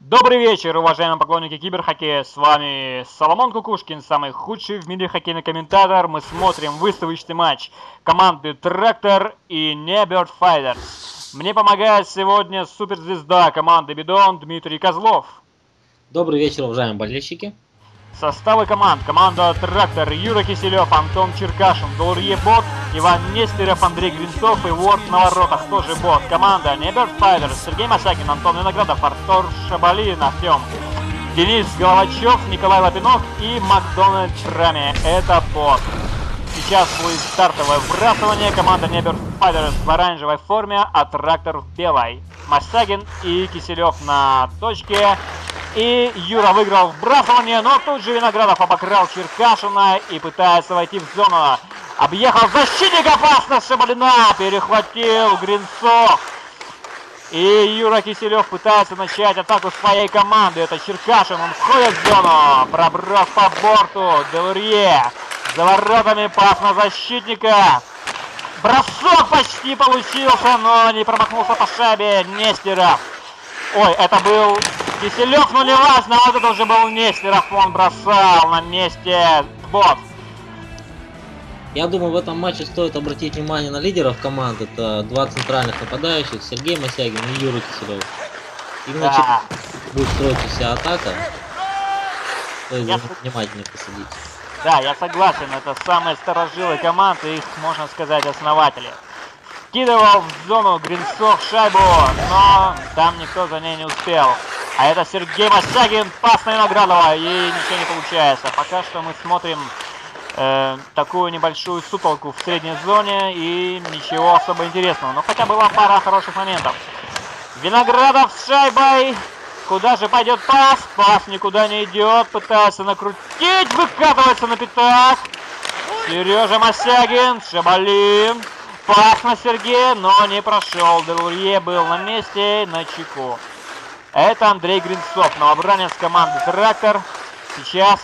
Добрый вечер, уважаемые поклонники киберхоккея. С вами Соломон Кукушкин, самый худший в мире хоккейный комментатор. Мы смотрим выставочный матч команды Трактор и Неберт Файдерс. Мне помогает сегодня суперзвезда команды Бидон Дмитрий Козлов. Добрый вечер, уважаемые болельщики. Составы команд. Команда Трактор, Юра Киселев, Антон Черкашин, Долурье Бот, Иван Нестеров, Андрей Гринцов и Ворд на воротах тоже бот. Команда Неберт Файдер, Сергей Масякин, Антон Виноградов, Артур Шабалин, Артем. Денис Головачев, Николай Лапинов и Макдональд Рами. Это бот. Сейчас будет стартовое вбрасывание. Команда Неберт Файдерс в оранжевой форме, а Трактор в белой. Масягин и Киселев на точке. И Юра выиграл вбрасывание, но тут же Виноградов обокрал Черкашина и пытается войти в зону. Объехал защитник опасно Шабалина, перехватил Гринцов. И Юра Киселев пытается начать атаку своей команды. Это Черкашин, он входит в зону. Проброс по борту. Делурье. За воротами пас на защитника. Бросок почти получился, но не промахнулся по шабе Нестеров. Ой, это был Киселев, но не важно, вот это уже был Нестеров, он бросал на месте бот. Я думаю, в этом матче стоит обратить внимание на лидеров команд. Это два центральных нападающих, Сергей Мосягин и Юра Киселев. Именно Да. будет строиться вся атака. Стоит Я- внимательно посадить. Да, я согласен, это самые старожилы команды, их, можно сказать, основатели. Кидывал в зону Гринцов шайбу, но там никто за ней не успел. А это Сергей Мосягин, пас на Виноградова, и ничего не получается. Пока что мы смотрим э, такую небольшую сутолку в средней зоне, и ничего особо интересного. Но хотя была пара хороших моментов. Виноградов с шайбой. Куда же пойдет пас? Пас никуда не идет. Пытается накрутить. Выкатывается на пятак. Сережа Мосягин. Шабалин. Пас на Сергея, но не прошел. Делурье был на месте, на чеку. Это Андрей Гринцов, новобранец команды Трактор. Сейчас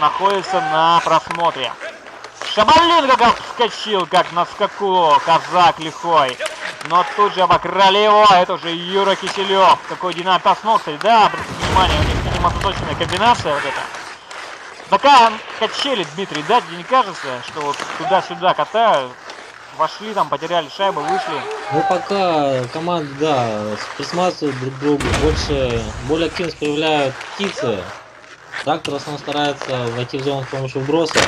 находится на просмотре. Шабалин как вскочил, как на скаку, казак лихой. Но тут же обокрали его, это уже Юра Киселев. Какой динамик проснулся. Да, обратите внимание, у них, видимо, заточенная комбинация вот эта. Такая качели, Дмитрий, да, тебе не кажется, что вот туда-сюда катают, вошли там, потеряли шайбу, вышли. Ну пока команды, да, присматривают друг к другу, больше, более активность проявляют птицы. Трактор в основном старается войти в зону с помощью вброса.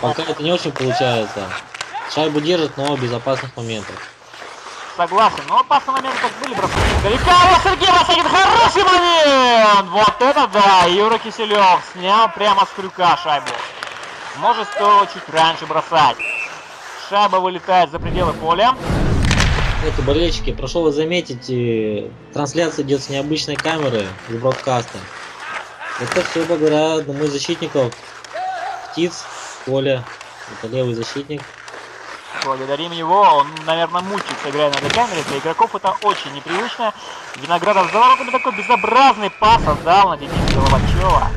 Пока это не очень получается. Шайбу держит, но без опасных моментов. Согласен, но опасные моменты как были броски издалека. Вот Сергей Васягин, хороший момент! Вот это да! Юра Киселев снял прямо с крюка шайбу. Может, стоило чуть раньше бросать. Шайба вылетает за пределы поля. Кстати, болельщики, прошу вас заметить, э, трансляция идет с необычной камеры, с бродкаста. Это все благодаря одному из защитников, птиц, Коля. Это левый защитник. Благодарим его. Он, наверное, мучается, играя на этой камере. Для игроков это очень непривычно. Виноградов за воротами такой безобразный пас отдал на Дениса Головачева.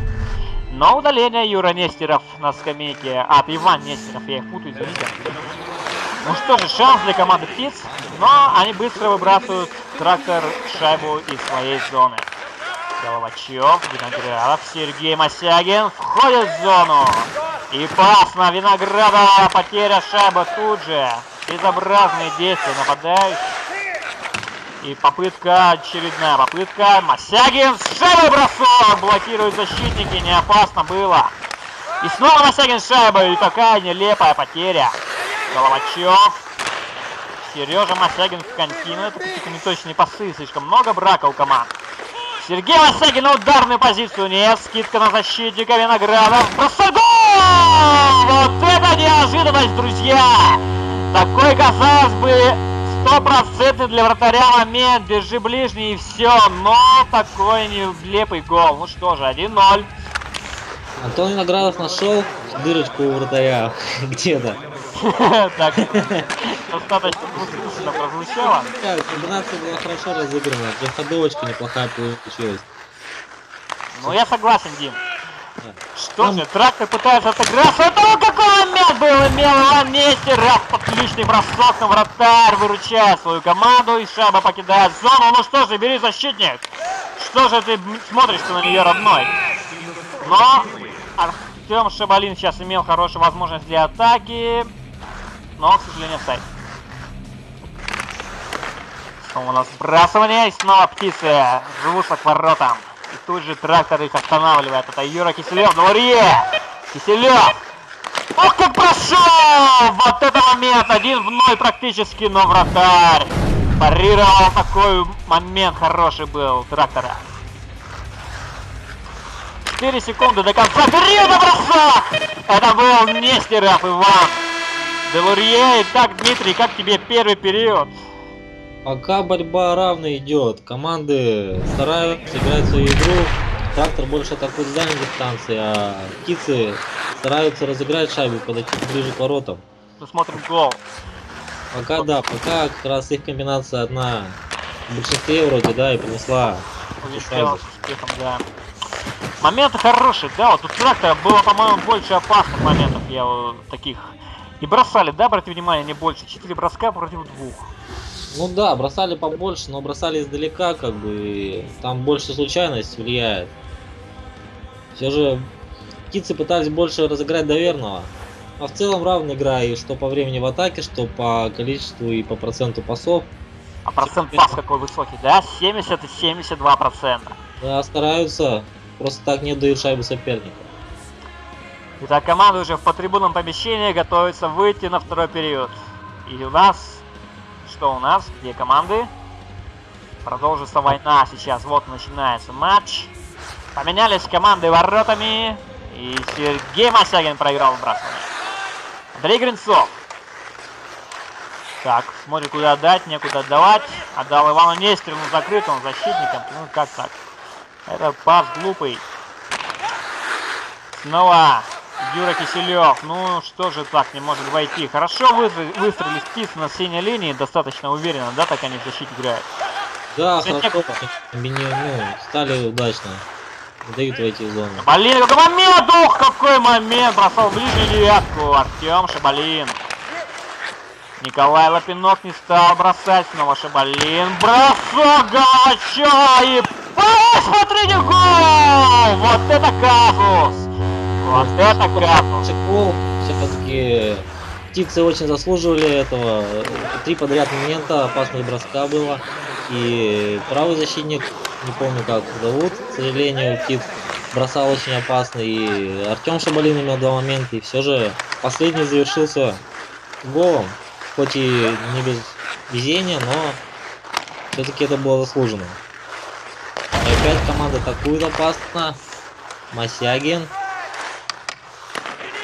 Но удаление Юра Нестеров на скамейке. А, Иван Нестеров, я их путаю, извините. Ну что же, шанс для команды птиц, но они быстро выбрасывают трактор шайбу из своей зоны. Головачев, Виноградов, Сергей Мосягин входит в зону. И пас на Виноградова, потеря шайбы тут же. Безобразные действия нападающих. И попытка, очередная попытка. Мосягин с шайбой бросок. Блокируют защитники, не опасно было. И снова Мосягин с шайбой. И такая нелепая потеря. Головачев. Сережа Мосягин в контину. Это какие-то неточные пасы. Слишком много брака у команд. Сергей Васягин на ударную позицию. Нет, скидка на защитника Виноградов. Бросок! Вот это неожиданность, друзья! Такой, казалось бы, стопроцентный для вратаря момент. Держи ближний и все. Но такой нелепый гол. Ну что же, 1-0. Антон Виноградов нашел дырочку у вратаря где-то. Так, достаточно двусмысленно прозвучало. Да, комбинация была хорошо разыграна, трехходовочка неплохая получилась. Ну, я согласен, Дим. Что же, трактор пытается отыграться. Это вот какой момент был, имел Иван Нестеров. Отличный бросок на вратарь, выручает свою команду. И шайба покидает зону. Ну что же, бери защитник. что же ты смотришь на нее родной? Но Артем Шабалин сейчас имел хорошую возможность для атаки, но, к сожалению, сайт. Снова у нас сбрасывание, и снова птицы рвутся к воротам. И тут же трактор их останавливает. Это Юра Киселев, Дворье! Киселев! Ох, как прошел! Вот это момент! Один в ноль практически, но вратарь парировал такой момент хороший был трактора. 4 секунды до конца периода бросок! Это был Нестеров Иван. Делурье, итак, Дмитрий, как тебе первый период? Пока борьба равно идет. Команды стараются играть свою игру. Трактор больше атакует с дальней дистанции, а птицы стараются разыграть шайбу, подойти ближе к воротам. Мы смотрим гол. Пока да, пока как раз их комбинация одна в большинстве вроде, да, и принесла успехом, да. Моменты хорошие, да, вот у трактора было, по-моему, больше опасных моментов, я таких. И бросали, да, обратите внимание, не больше. Четыре броска против двух. Ну да, бросали побольше, но бросали издалека, как бы, и там больше случайность влияет. Все же птицы пытались больше разыграть доверного. А в целом равная игра и что по времени в атаке, что по количеству и по проценту пасов. А процент пас какой высокий, да? 70 и 72 процента. Да, стараются, просто так не дают шайбу соперника. Итак, команда уже в потрибунном помещении готовится выйти на второй период. И у нас... Что у нас? Где команды? Продолжится война сейчас. Вот начинается матч. Поменялись команды воротами. И Сергей Масягин проиграл вбрасывание. Андрей Гринцов. Так, смотрит, куда отдать, некуда отдавать. Отдал Ивану Нестерову закрытым защитником. Ну, как так? Это пас глупый. Снова Юра Киселев. Ну, что же так не может войти? Хорошо вы, выстрелили птицы на синей линии, достаточно уверенно, да, так они в защите играют? Да, хорошо. Комбини... Ну, стали удачно. Дают войти в зону. Шабалин, какой момент! Ох, какой момент! Бросал ближе девятку. Артем Шабалин. Николай Лапинов не стал бросать. Снова Шабалин. Бросок Галачева и... Посмотрите, гол! Вот это казус! Вот это казус! Гол все-таки птицы очень заслуживали этого. Три подряд момента опасных броска было. И правый защитник, не помню как зовут, к сожалению, птиц бросал очень опасно. И Артем Шабалин имел два момента. И все же последний завершился голом. Хоть и не без везения, но все-таки это было заслуженно. И опять команда атакует опасно. Масягин.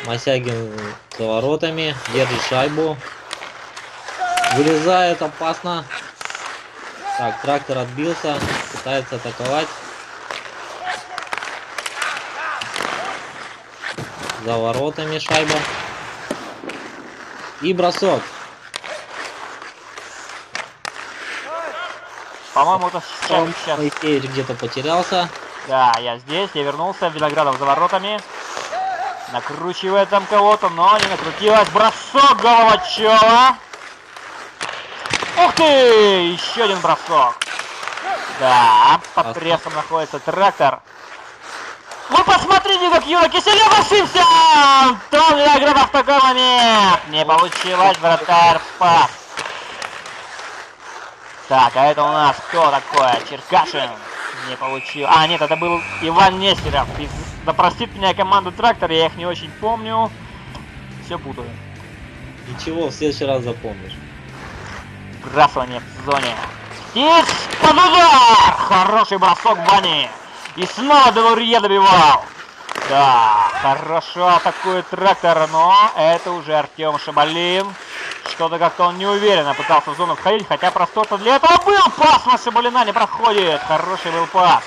Масягин за воротами. Держит шайбу. Вылезает опасно. Так, трактор отбился. Пытается атаковать. За воротами шайба. И бросок. По-моему, это сейчас. Моисеевич где-то потерялся. Да, я здесь, я вернулся. Виноградов за воротами. Накручивает там кого-то, но не накрутилось. Бросок Головачева. Ух ты! Еще один бросок. Да, под прессом находится трактор. Вы посмотрите, как Юра Киселев ошибся! Антон Виноградов в такой момент! Не получилось, вратарь спас. Так, а это у нас кто такое? Черкашин. Не получил. А, нет, это был Иван Нестеров. Из... Да простит меня команда Трактор, я их не очень помню. Все путаю. Ничего, в следующий раз запомнишь. Сбрасывание в зоне. И под удар! Хороший бросок Вани. И снова Делурье добивал. Да, хорошо атакует трактор, но это уже Артем Шабалин. Что-то как-то он неуверенно пытался в зону входить, хотя простор-то для этого был. Пас на Шабалина не проходит. Хороший был пас.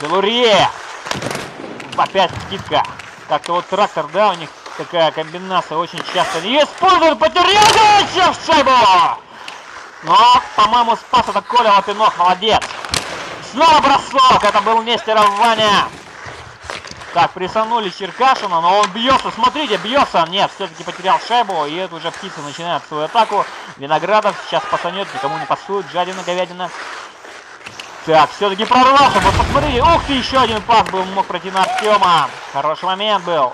Делурье. Опять скидка. Как-то вот трактор, да, у них такая комбинация очень часто не используют. Потерял Галачев шайбу. Но, по-моему, спас это Коля Лапинов. Молодец. Снова бросок. Это был Нестеров Ваня. Так, прессанули Черкашина, но он бьется. Смотрите, бьется. Нет, все-таки потерял шайбу. И это уже птица начинает свою атаку. Виноградов сейчас пасанет, никому не пасует. Жадина, говядина. Так, все-таки прорвался. Вот посмотри. Ух ты, еще один пас был, мог пройти на Артема. Хороший момент был.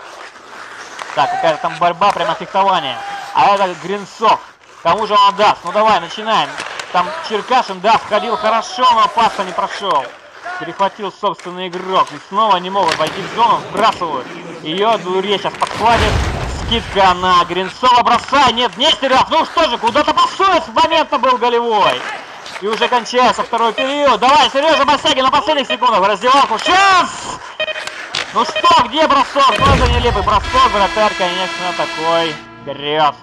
Так, какая-то там борьба, прямо фехтование. А это Гринцов. Кому же он даст? Ну давай, начинаем. Там Черкашин, да, входил хорошо, но паса не прошел. Перехватил собственный игрок. И снова не могут войти в зону, сбрасывают. Ее Дурье сейчас подхватит. Скидка на Гринцова. Бросай. Нет, Нестеров. Ну что же, куда-то пасует. Момент был голевой. И уже кончается второй период. Давай, Сережа Басягин на последних секундах в раздевалку. Сейчас! Ну что, где бросок? Ну это нелепый бросок. Вратарь, конечно, такой грез.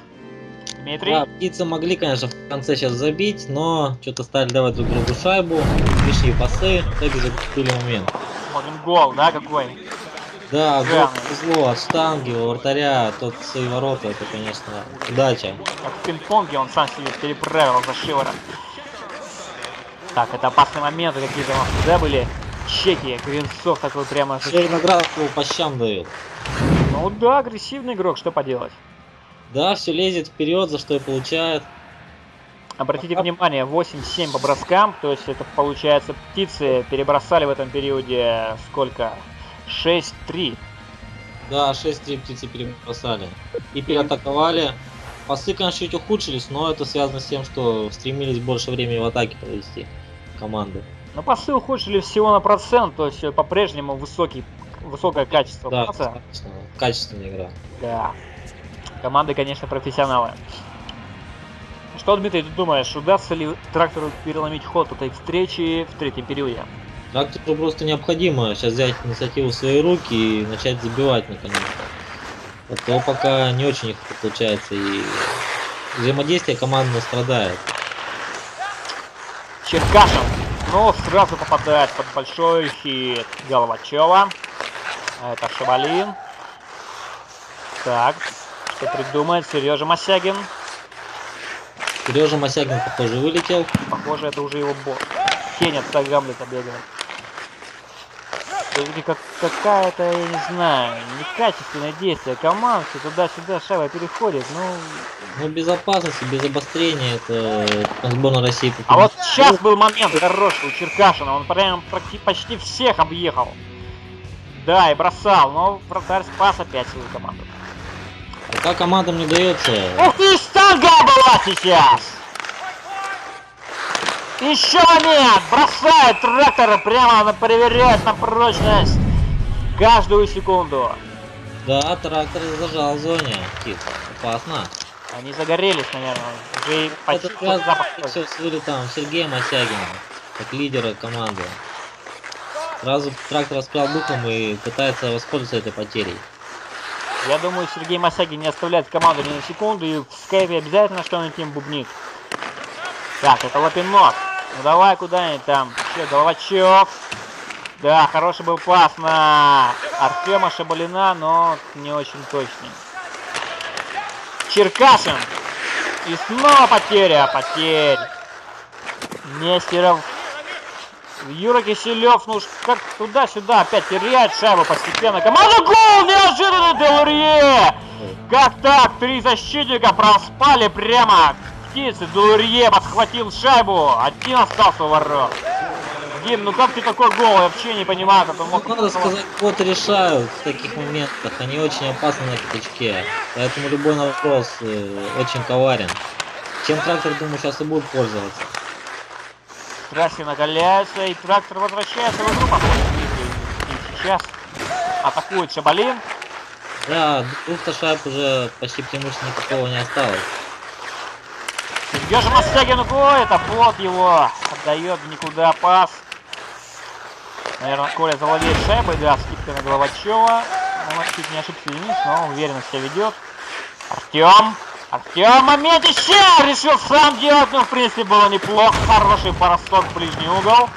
Дмитрий? Да, птицы могли, конечно, в конце сейчас забить, но что-то стали давать друг другу шайбу, лишние пасы, в итоге закупили момент. Смотрим гол, да, какой? Да, гол повезло от штанги, у вратаря, тот свои ворота, это, конечно, удача. Как в пинг-понге он сам себе переправил за шиворот. Так, это опасные моменты какие-то у нас всегда были. Чеки, Гринцов такой прямо... Виноград его по щам дают. Ну да, агрессивный игрок, что поделать. Да, все лезет вперед, за что и получает. Обратите внимание, 8-7 по броскам, то есть это получается птицы перебросали в этом периоде сколько? 6-3. Да, 6-3 птицы перебросали. И переатаковали. Пасы, конечно, чуть ухудшились, но это связано с тем, что стремились больше времени в атаке провести команды. Но пасы ухудшили всего на процент, то есть по-прежнему высокий, высокое качество Да, паса. качественная игра. Да. Команды, конечно, профессионалы. Что, Дмитрий, ты думаешь, удастся ли трактору переломить ход этой встречи в третьем периоде? Трактору просто необходимо сейчас взять инициативу в свои руки и начать забивать наконец-то. А то пока не очень их получается и взаимодействие командно страдает. Черкашин. Ну, сразу попадает под большой хит Головачева. Это Шабалин. Так, что придумает Сережа Мосягин? Сережа Мосягин, похоже, вылетел. Похоже, это уже его босс. Тень от Гамлета бегает. Все-таки как, какая-то, я не знаю, некачественное действие команд, все туда-сюда шайба переходит, ну... Ну, безопасности, без обострения, это сборная России. А вот сейчас был момент хороший у Черкашина, он прям почти всех объехал. Да, и бросал, но вратарь спас опять свою команду. Пока командам не дается. Ух ты, штанга была сейчас! Еще момент! Бросает трактора прямо на проверяет на прочность каждую секунду. Да, трактор зажал в зоне. Кит, опасно. Они загорелись, наверное. Уже почти Это запах все с вылетом Сергея Мосягина, как лидера команды. Сразу трактор воспрял духом и пытается воспользоваться этой потерей. Я думаю, Сергей Масяги не оставляет команду ни на секунду, и в скайпе обязательно что-нибудь им бубнит. Так, это Лапинок. Ну давай куда-нибудь там. Че, Головачев. Да, хороший был пас на Артема Шабалина, но не очень точный. Черкашин. И снова потеря, потерь. Нестеров. Юра Киселев, ну уж как туда-сюда опять теряет шайбу постепенно. Команда гол! Неожиданно Делурье! Как так? Три защитника проспали прямо птицы. Делурье подхватил шайбу. Один остался ворот. Дим, ну как ты такой гол? Я вообще не понимаю, как он мог... Ну, надо сказать, вот решают в таких моментах. Они очень опасны на пятачке. Поэтому любой вопрос э, очень коварен. Чем трактор, думаю, сейчас и будет пользоваться. Страсти накаляются, и трактор возвращается в игру. И сейчас атакует Шабалин. Да, двух-то шайб уже почти преимущества никакого не осталось. Сережа Мостягин, ой, это плод его. Отдает никуда пас. Наверное, Коля завладеет шайбой, да, скидка на Головачева. Он чуть не ошибся Денис, но уверенно себя ведет. Артем. Артем, момент еще! Решил сам делать, но в принципе было неплохо. Хороший бросок в ближний угол.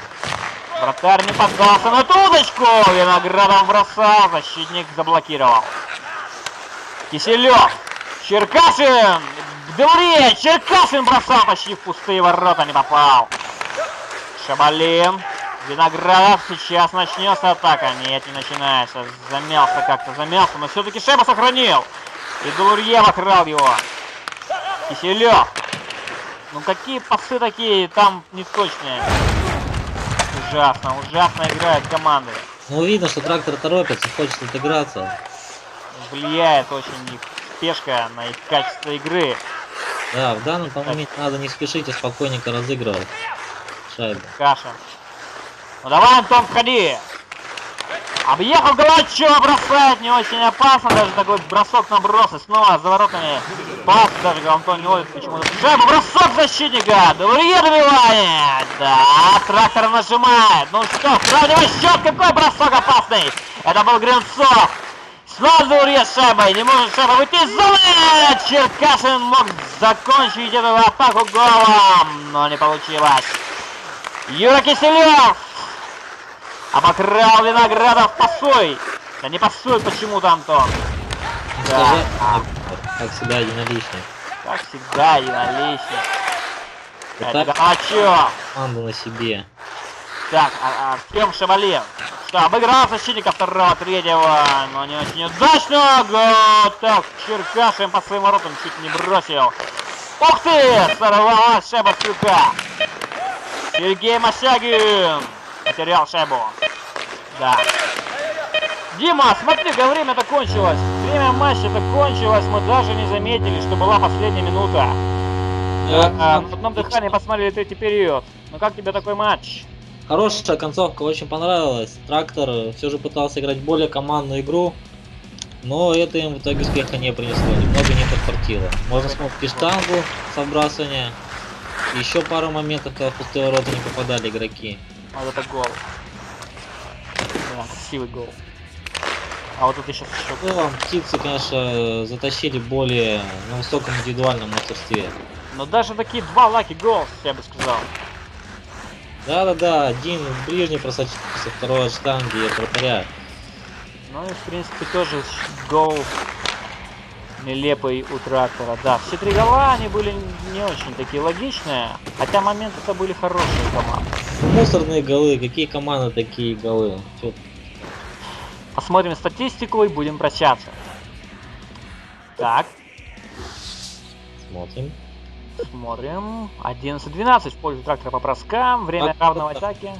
Вратарь не поддался на эту удочку. Виноградов бросал, защитник заблокировал. Киселев. Черкашин. Белре. Черкашин бросал почти в пустые ворота, не попал. Шабалин. Виноградов. Сейчас начнется атака. Нет, не начинается. Замялся как-то, замялся, но все-таки Шеба сохранил. И Галурьев окрал его. Киселев. Ну какие пасы такие, там неточные. ужасно, ужасно играют команды. Ну, видно, что трактор торопится, хочет отыграться. Влияет очень их спешка на их качество игры. Да, в данном моменте надо не спешить и спокойненько разыгрывать шайбу. Каша. Ну давай, Антон, входи! Объехал Головачева, бросает, не очень опасно, даже такой бросок на бросы, снова за воротами. Пас даже Антон не ловит почему-то. Шайба, бросок защитника, Дурье добивает. Да, трактор нажимает. Ну что, сравнивай счет, какой бросок опасный. Это был Гринцов. Снова Дурье с шайбой, не может шайба выйти из зоны. Черкашин мог закончить эту атаку голом, но не получилось. Юра Киселев Обокрал Виноградов пасой. Да не пасуй почему-то, Антон. Да. Скажи, а, как всегда, единоличник. Как всегда, единоличник. Вот Это так Галачев. команду на себе. Так, а, Артем Шабалев. Что, обыграл защитника второго, третьего, но не очень удачно. Гол! Так, Черкашин по своим воротам чуть не бросил. Ух ты! Сорвалась шайба с крюка. Сергей Мосягин потерял шайбу. Да. Дима, смотри-ка, время-то кончилось. Время матча-то кончилось. Мы даже не заметили, что была последняя минута. А, в одном дыхании посмотрели третий период. Ну как тебе такой матч? Хорошая концовка, очень понравилась. Трактор все же пытался играть более командную игру, но это им в итоге успеха не принесло, немного не подпортило. Можно смотреть штангу с вбрасывания, еще пару моментов, когда в пустые ворота не попадали игроки. Вот это гол. Да, красивый гол. А вот тут еще еще В целом, птицы, конечно, затащили более на высоком индивидуальном мастерстве. Но даже такие два лаки гол, я бы сказал. Да-да-да, один ближний просочился, второй от штанги и вратаря. Ну и в принципе тоже гол нелепый у трактора. Да, все три гола они были не очень такие логичные, хотя моменты-то были хорошие команды. Мусорные голы, какие команды такие голы? Чё Посмотрим статистику и будем прощаться. Так, смотрим. Смотрим. 11-12 в пользу трактора по броскам. Время Так, равного так. атаки.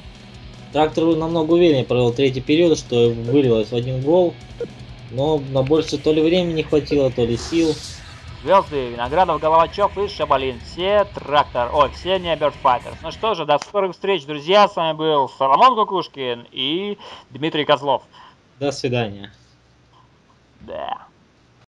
Трактор намного увереннее провел третий период, что вылилось в один гол. Но на больше то ли времени не хватило, то ли сил. Звезды, Виноградов, Головачев и Шабалин. Все трактор, ой, все не Файтерс. Ну что же, до скорых встреч, друзья. С вами был Соломон Кукушкин и Дмитрий Козлов. До свидания. Да.